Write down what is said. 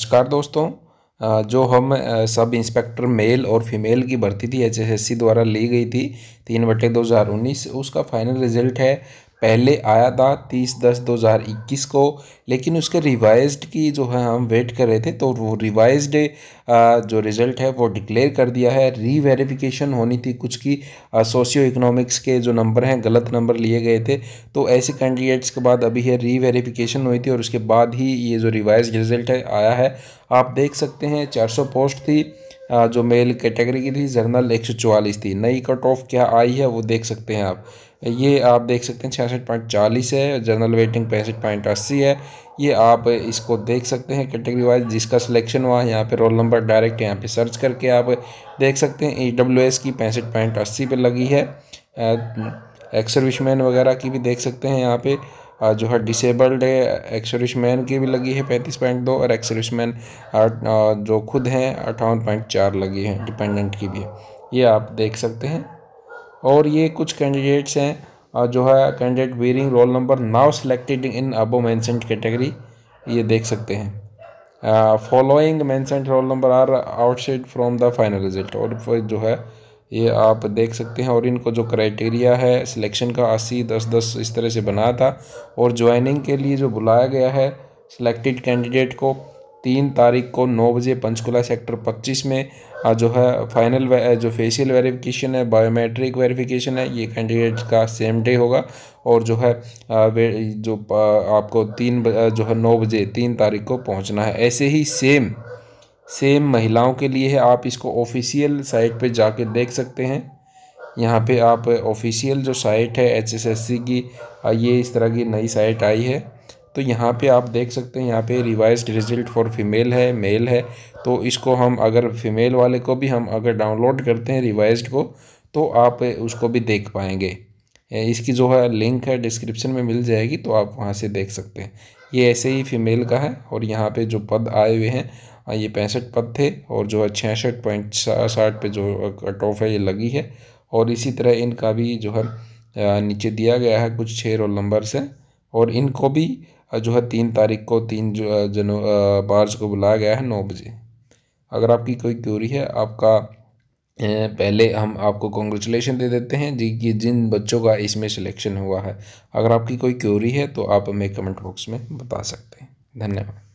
नमस्कार दोस्तों जो हम सब इंस्पेक्टर मेल और फीमेल की भर्ती थी, एचएसएससी द्वारा ली गई थी, तीन बटे दो हज़ार उन्नीस, उसका फाइनल रिज़ल्ट है पहले आया था तीस दस दो हज़ार इक्कीस को, लेकिन उसके रिवाइज्ड की जो है हम वेट कर रहे थे तो वो रिवाइज्ड जो रिज़ल्ट है वो डिक्लेयर कर दिया है। रीवेरिफिकेशन होनी थी कुछ की सोशियो इकोनॉमिक्स के जो नंबर हैं, गलत नंबर लिए गए थे। तो ऐसे कैंडिडेट्स के बाद अभी है रीवेरिफिकेशन हुई थी और उसके बाद ही ये जो रिवाइज रिज़ल्ट है, आया है। आप देख सकते हैं, चार सौ पोस्ट थी जो मेल कैटेगरी की थी जर्नल एक सौ चौवालीस थी। नई कट ऑफ़ क्या आई है, वो देख सकते हैं आप। ये आप देख सकते हैं छियासठ पॉइंट चालीस है जनरल वेटिंग पैंसठ पॉइंट अस्सी है। ये आप इसको देख सकते हैं कैटेगरी वाइज जिसका सिलेक्शन हुआ, यहाँ पे रोल नंबर डायरेक्ट यहाँ पे सर्च करके आप देख सकते हैं। ई डब्ल्यू एस की पैंसठ पॉइंट अस्सी पर लगी है। एक्स वगैरह की भी देख सकते हैं यहाँ पे। जो है डिसेबल्ड है एक्स सर्विशमैन की भी लगी है पैंतीस पॉइंट दो और एक्स जो खुद हैं अठावन पॉइंट चार लगी है डिपेंडेंट की भी। ये आप देख सकते हैं। और ये कुछ कैंडिडेट्स हैं जो है candidate bearing roll number now selected in above mentioned category ये देख सकते हैं। Following mentioned roll number are outside from the final result और जो है, ये आप देख सकते हैं और इनको जो क्राइटेरिया है सिलेक्शन का अस्सी, दस दस इस तरह से बना था और ज्वाइनिंग के लिए जो बुलाया गया है सिलेक्टेड कैंडिडेट को तीन तारीख को नौ बजे पंचकुला सेक्टर पच्चीस में जो है फाइनल जो फेशियल वेरिफिकेशन है बायोमेट्रिक वेरिफिकेशन है, ये कैंडिडेट का सेम डे होगा। और जो है जो आपको तीन जो है, नौ बजे तीन तारीख को पहुँचना है। ऐसे ही सेम सेम महिलाओं के लिए है, आप इसको ऑफिशियल साइट पे जाके देख सकते हैं। यहाँ पे आप ऑफिशियल जो साइट है एचएसएससी की ये इस तरह की नई साइट आई है। तो यहाँ पे आप देख सकते हैं, यहाँ पे रिवाइज रिज़ल्ट फॉर फीमेल है मेल है। तो इसको हम अगर फीमेल वाले को भी हम अगर डाउनलोड करते हैं रिवाइज को तो आप उसको भी देख पाएँगे। इसकी जो है लिंक है डिस्क्रिप्शन में मिल जाएगी तो आप वहाँ से देख सकते हैं। ये ऐसे ही फीमेल का है और यहाँ पे जो पद आए हुए हैं ये पैंसठ पद थे और जो है छियासठ पॉइंट साठ पे जो कट ऑफ़ है, ये लगी है। और इसी तरह इनका भी जो है नीचे दिया गया है कुछ छः रोल नंबर से और इनको भी जो है तीन तारीख को, तीन जनो मार्च को बुलाया गया है नौ बजे। अगर आपकी कोई क्यूरी है, आपका पहले हम आपको कॉन्ग्रेचुलेसन दे देते हैं जी कि जिन बच्चों का इसमें सिलेक्शन हुआ है। अगर आपकी कोई क्यूरी है तो आप हमें कमेंट बॉक्स में बता सकते हैं। धन्यवाद।